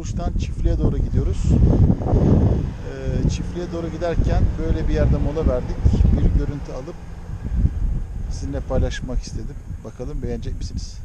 Burç'tan çiftliğe doğru gidiyoruz. Ee, çiftliğe doğru giderken böyle bir yerde mola verdik. Bir görüntü alıp sizinle paylaşmak istedim. Bakalım beğenecek misiniz?